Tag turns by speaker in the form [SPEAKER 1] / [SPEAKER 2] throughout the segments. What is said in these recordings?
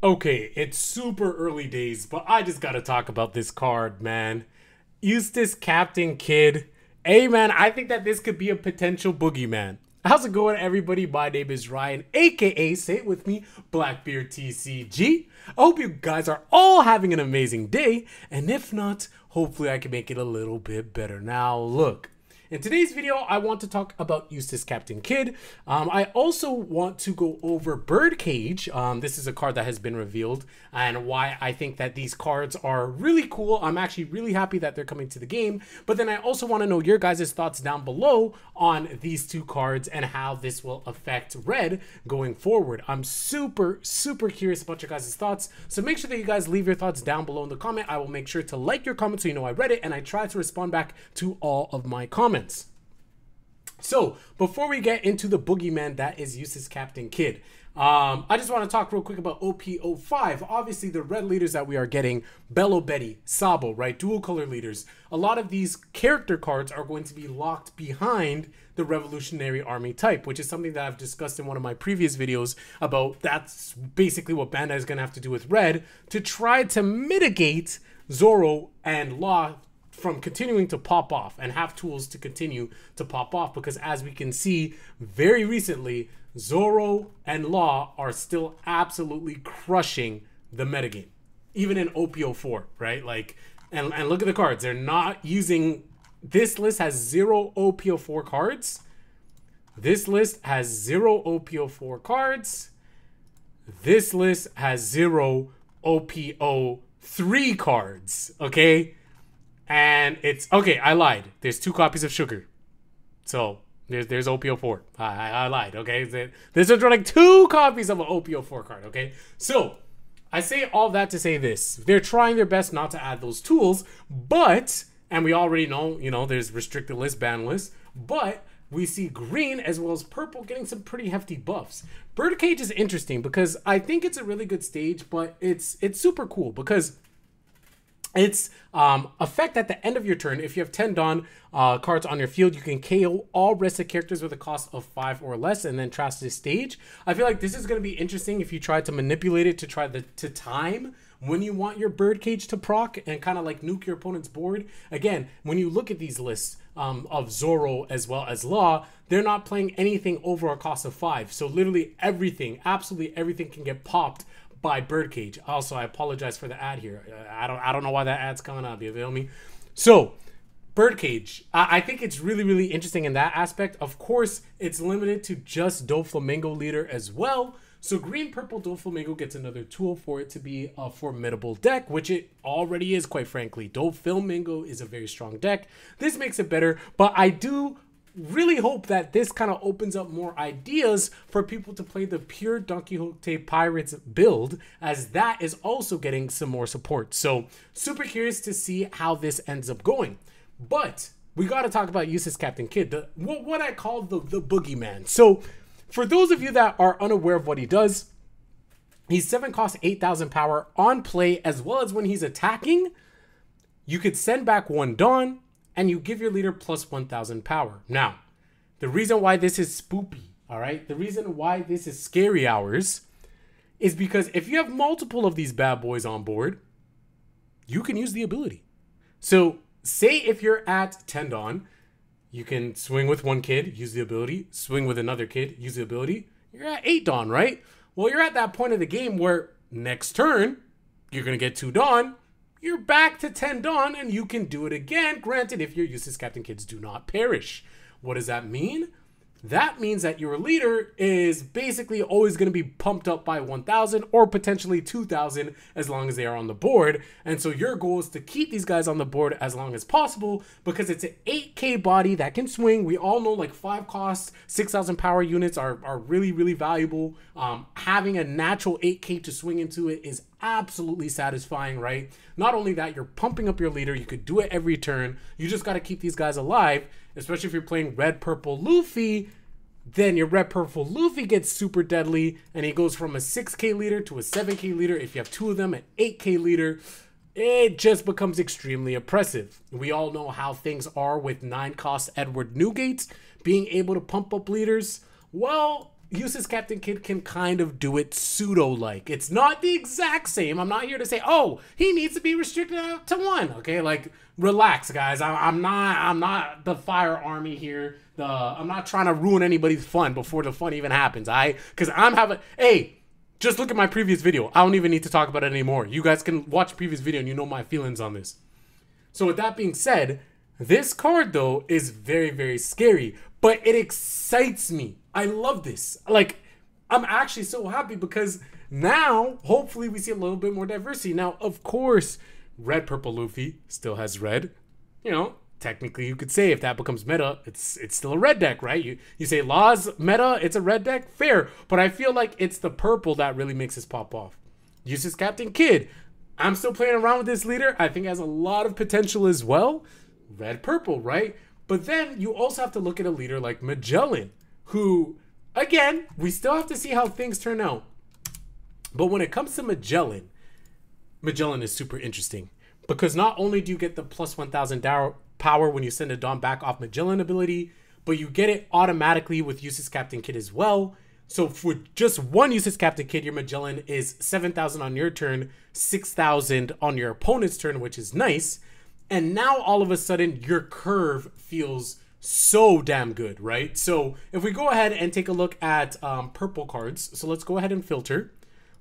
[SPEAKER 1] Okay, it's super early days, but I just gotta talk about this card, man. Eustass Captain Kid. Hey, man, I think that this could be a potential boogeyman. How's it going, everybody? My name is Ryan, aka, say it with me, Blackbeard TCG. I hope you guys are all having an amazing day, and if not, hopefully I can make it a little bit better. Now, look. In today's video, I want to talk about Eustass Captain Kid. Um, I also want to go over Birdcage. Um, this is a card that has been revealed and why I think that these cards are really cool. I'm actually really happy that they're coming to the game. But then I also want to know your guys' thoughts down below on these two cards and how this will affect Red going forward. I'm super, super curious about your guys' thoughts. So make sure that you guys leave your thoughts down below in the comment. I will make sure to like your comment so you know I read it and I try to respond back to all of my comments So, before we get into the boogeyman that is Eustass Captain Kid, um, I just want to talk real quick about OP05. Obviously, the red leaders that we are getting, Belo Betty, Sabo, right? Dual color leaders. A lot of these character cards are going to be locked behind the Revolutionary Army type, which is something that I've discussed in one of my previous videos about that's basically what Bandai is going to have to do with red to try to mitigate Zoro and Law from continuing to pop off and have tools to continue to pop off because as we can see very recently Zoro and Law are still absolutely crushing the metagame even in OP04 right? Like and, and look at the cards. They're not using this list has zero OP04 cards. This list has zero OP04 cards. This list has zero OP03 cards okay and it's okay. I lied. There's two copies of sugar, so there's there's OP04. I, I, I lied. Okay, there's like two copies of an OP04 card. Okay, so I say all that to say this: they're trying their best not to add those tools, but and we already know, you know, there's restricted list, ban list, but we see green as well as purple getting some pretty hefty buffs. Birdcage is interesting because I think it's a really good stage, but it's it's super cool because its um, effect at the end of your turn, if you have 10 Don uh, cards on your field, you can KO all rested characters with a cost of 5 or less and then trash this stage. I feel like this is going to be interesting if you try to manipulate it to try the, to time when you want your birdcage to proc and kind of like nuke your opponent's board. Again, when you look at these lists um, of Zoro as well as Law, they're not playing anything over a cost of 5. So literally everything, absolutely everything can get popped by Birdcage. Also, I apologize for the ad here. Uh, I don't I don't know why that ad's coming up. You feel me? So, Birdcage. I, I think it's really really interesting in that aspect. Of course, it's limited to just Doflamingo leader as well. So green purple Doflamingo gets another tool for it to be a formidable deck, which it already is, quite frankly. Doflamingo is a very strong deck. This makes it better, but I do really hope that this kind of opens up more ideas for people to play the pure Don Quixote Pirates build, as that is also getting some more support. So, super curious to see how this ends up going. But we got to talk about Eustass Captain Kid, the, what, what I call the, the boogeyman. So, for those of you that are unaware of what he does, he's 7 cost 8,000 power on play, as well as when he's attacking. You could send back one Don, and you give your leader plus 1000 power. Now, the reason why this is spoopy, all right, the reason why this is scary hours is because if you have multiple of these bad boys on board, you can use the ability. So, say if you're at 10 Don, you can swing with one kid, use the ability, swing with another kid, use the ability. You're at 8 Don, right? Well, you're at that point of the game where next turn, you're going to get 2 Don, you're back to 10 Don and you can do it again. Granted, if your Eustass Captain Kids do not perish. What does that mean? That means that your leader is basically always going to be pumped up by 1000 or potentially 2000 as long as they are on the board. And so your goal is to keep these guys on the board as long as possible because it's an 8k body that can swing. We all know like 5 costs, 6000 power units are, are really, really valuable. Um, having a natural 8k to swing into it is absolutely satisfying, right? Not only that, you're pumping up your leader. You could do it every turn. You just got to keep these guys alive, especially if you're playing red, purple, Luffy. Then your red, purple Luffy gets super deadly, and he goes from a 6k leader to a 7k leader. If you have two of them, an 8k leader. It just becomes extremely oppressive. We all know how things are with 9 cost Edward Newgate being able to pump up leaders. Well, Eustass Captain Kid can kind of do it pseudo like. It's not the exact same. I'm not here to say, oh, he needs to be restricted to one. Okay, like relax, guys. I, I'm not. I'm not the fire army here. The I'm not trying to ruin anybody's fun before the fun even happens. I because I'm having. Hey, just look at my previous video. I don't even need to talk about it anymore. You guys can watch previous video and you know my feelings on this. So with that being said, this card though is very very scary, but it excites me. I love this. Like I'm actually so happy because now hopefully we see a little bit more diversity. Now, of course, red purple Luffy still has red. You know, technically you could say if that becomes meta, it's it's still a red deck, right? You you say Laws meta, it's a red deck, fair. But I feel like it's the purple that really makes this pop off. Eustass Captain Kid. I'm still playing around with this leader. I think has a lot of potential as well. Red purple, right? But then you also have to look at a leader like Magellan, who again, we still have to see how things turn out. But when it comes to Magellan, Magellan is super interesting because not only do you get the plus 1000 power when you send a Don back off Magellan ability, but you get it automatically with Eustass Captain Kid as well. So for just one Eustass Captain Kid, your Magellan is 7,000 on your turn, 6,000 on your opponent's turn, which is nice. And now all of a sudden your curve feels so damn good, right? So if we go ahead and take a look at um, purple cards, so let's go ahead and filter.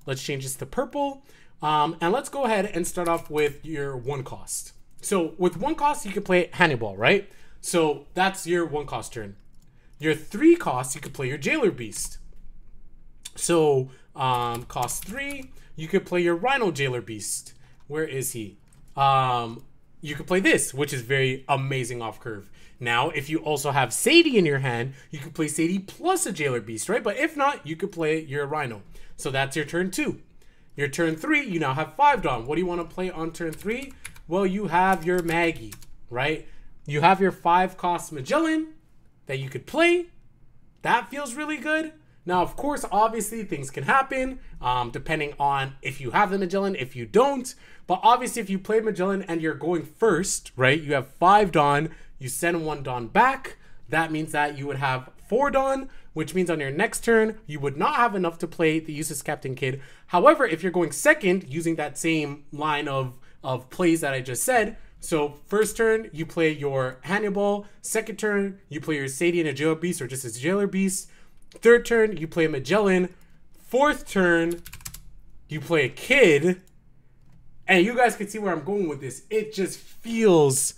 [SPEAKER 1] Let's change this to purple. Um, and let's go ahead and start off with your one cost. So with one cost, you can play Hannibal, right? So that's your one cost turn. Your three costs, you could play your Jailer Beast. So um, cost three, you could play your Rhino Jailer Beast. Where is he? Um, you could play this, which is very amazing off curve. Now, if you also have Sadi in your hand, you could play Sadi plus a Jailer Beast, right? But if not, you could play your Rhino. So that's your turn two. Your turn three, you now have five Don. What do you want to play on turn three? Well, you have your Maggie, right? You have your five cost Magellan that you could play. That feels really good. Now, of course, obviously things can happen um, depending on if you have the Magellan, if you don't. But obviously, if you play Magellan and you're going first, right? You have five Don, you send one Don back. That means that you would have four Don, which means on your next turn, you would not have enough to play the Eustass Captain Kid. However, if you're going second using that same line of of plays that I just said. So first turn you play your Hannibal. Second turn you play your Sadi and a Jailer Beast or just a Jailer Beast. Third turn you play Magellan. Fourth turn you play a kid. And you guys can see where I'm going with this. It just feels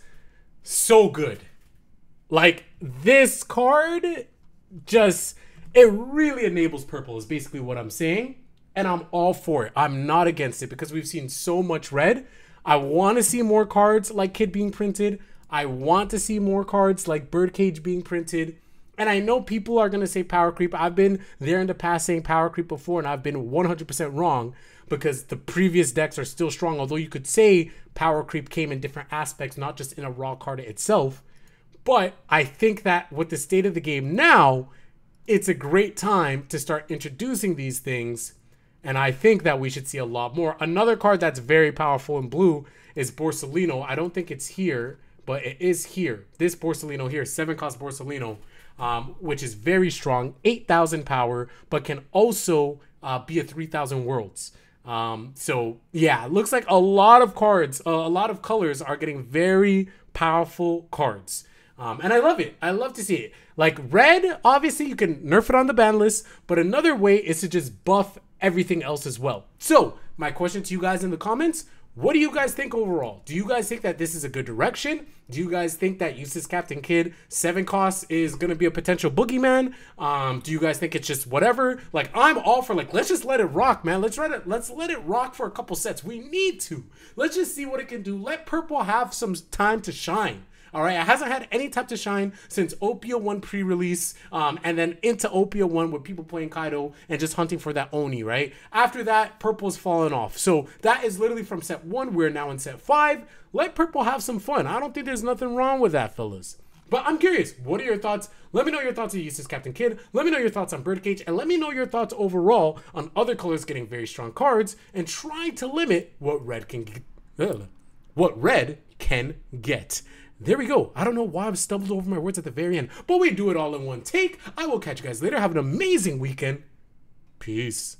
[SPEAKER 1] so good. Like this card just it really enables purple is basically what I'm saying. And I'm all for it. I'm not against it because we've seen so much red I want to see more cards like Kid being printed. I want to see more cards like Birdcage being printed. And I know people are going to say power creep. I've been there in the past saying power creep before, and I've been 100% wrong because the previous decks are still strong. Although you could say power creep came in different aspects, not just in a raw card itself. But I think that with the state of the game now, it's a great time to start introducing these things and I think that we should see a lot more. Another card that's very powerful in blue is Borsalino. I don't think it's here, but it is here. This Borsalino here, 7 cost Borsalino, um, which is very strong, 8,000 power, but can also uh, be a 3,000 worlds. Um, so, yeah, looks like a lot of cards, uh, a lot of colors are getting very powerful cards. Um, and I love it. I love to see it. Like red, obviously you can nerf it on the ban list, but another way is to just buff everything else as well. So, my question to you guys in the comments what do you guys think overall? Do you guys think that this is a good direction? Do you guys think that Eustass Captain Kid seven costs is gonna be a potential boogeyman? Um, do you guys think it's just whatever? Like I'm all for like let's just let it rock, man. Let's let it let's let it rock for a couple sets. We need to. Let's just see what it can do. Let purple have some time to shine. All right, it hasn't had any time to shine since OP01 pre release, um, and then into OP01 with people playing Kaido and just hunting for that Oni, right? After that, Purple's fallen off. So that is literally from set 1. We're now in set 5. Let Purple have some fun. I don't think there's nothing wrong with that, fellas. But I'm curious, what are your thoughts? Let me know your thoughts on Eustass Captain Kid. Let me know your thoughts on Birdcage. And let me know your thoughts overall on other colors getting very strong cards and try to limit what red can get. What red can get. There we go. I don't know why I've stumbled over my words at the very end, but we do it all in one take. I will catch you guys later. Have an amazing weekend. Peace.